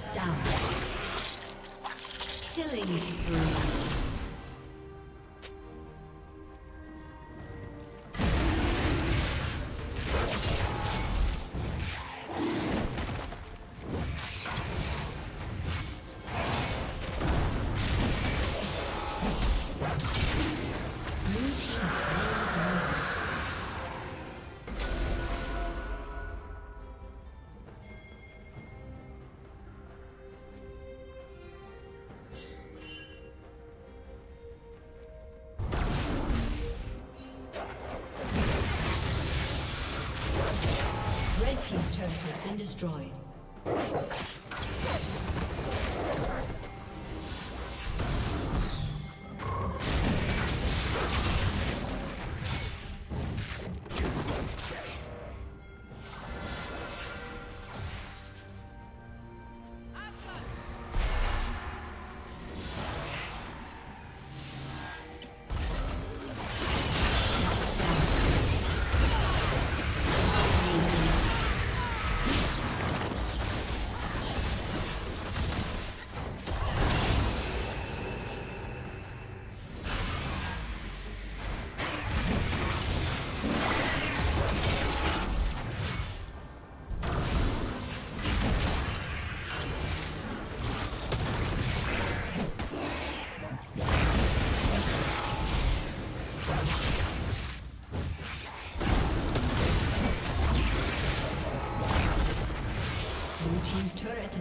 Shut down. Destroyed.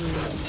Red